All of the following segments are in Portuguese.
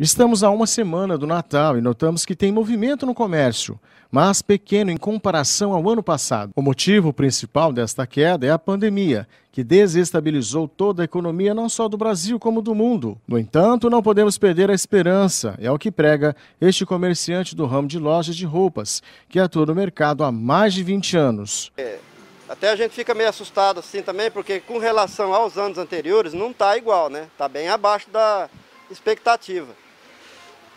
Estamos a uma semana do Natal e notamos que tem movimento no comércio, mas pequeno em comparação ao ano passado. O motivo principal desta queda é a pandemia, que desestabilizou toda a economia não só do Brasil como do mundo. No entanto, não podemos perder a esperança, é o que prega este comerciante do ramo de lojas de roupas, que atua no mercado há mais de 20 anos. É, até a gente fica meio assustado assim também, porque com relação aos anos anteriores não está igual, né? Está bem abaixo da expectativa.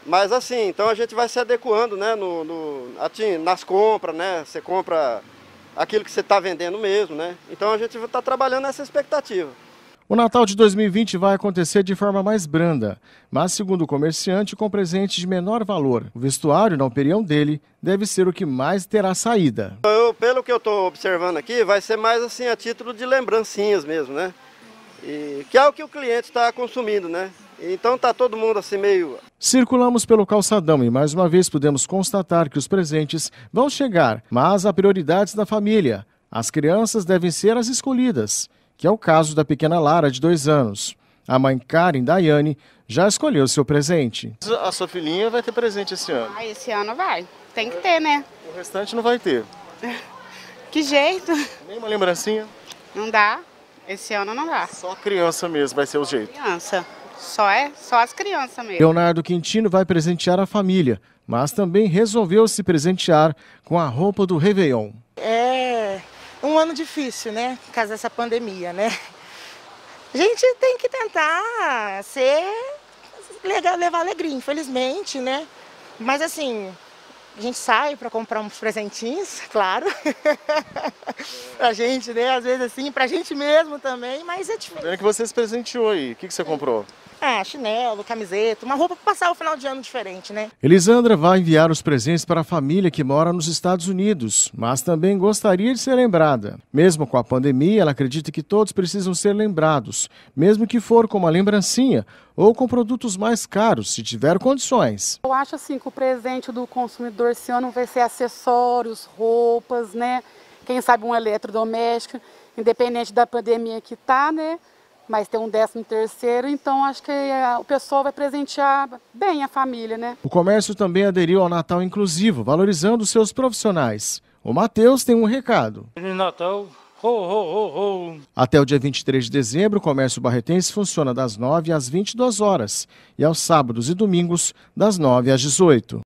Mas assim, então a gente vai se adequando, né, no, no assim, nas compras, né, você compra aquilo que você está vendendo mesmo, né, então a gente está trabalhando nessa expectativa. O Natal de 2020 vai acontecer de forma mais branda, mas segundo o comerciante, com presentes de menor valor. O vestuário, na opinião dele, deve ser o que mais terá saída. Eu, pelo que eu estou observando aqui, vai ser mais assim a título de lembrancinhas mesmo, né? E, que é o que o cliente está consumindo, né? Então tá todo mundo assim meio. Circulamos pelo calçadão e mais uma vez pudemos constatar que os presentes vão chegar, mas há prioridades da família. As crianças devem ser as escolhidas, que é o caso da pequena Lara, de dois anos. A mãe Karen Daiane já escolheu seu presente. A sua filhinha vai ter presente esse ano? Ah, esse ano vai. Tem que ter, né? O restante não vai ter. que jeito? Nem uma lembrancinha? Não dá. Esse ano não dá. Só criança mesmo vai ser o jeito. Criança. Só é só as crianças mesmo. Leonardo Quintino vai presentear a família, mas também resolveu se presentear com a roupa do Réveillon. É um ano difícil, né? Por causa dessa pandemia, né? A gente tem que tentar ser legal, levar alegria, infelizmente, né? Mas assim, a gente sai para comprar uns presentinhos, claro. Pra gente, né? Às vezes assim, pra gente mesmo também, mas é difícil. Vendo que você se presenteou aí, o que, que você comprou? Ah, chinelo, camiseta, uma roupa para passar o final de ano diferente, né? Elisandra vai enviar os presentes para a família que mora nos Estados Unidos, mas também gostaria de ser lembrada. Mesmo com a pandemia, ela acredita que todos precisam ser lembrados, mesmo que for com uma lembrancinha ou com produtos mais caros, se tiver condições. Eu acho assim que o presente do consumidor esse ano vai ser acessórios, roupas, né? Quem sabe um eletrodoméstico, independente da pandemia que tá, né? mas tem um décimo terceiro, então acho que é, o pessoal vai presentear bem a família, né? O comércio também aderiu ao Natal Inclusivo, valorizando seus profissionais. O Matheus tem um recado. Natal, ho, ho, ho, ho. Até o dia 23 de dezembro, o comércio barretense funciona das 9 às 22 horas e aos sábados e domingos, das 9 às 18.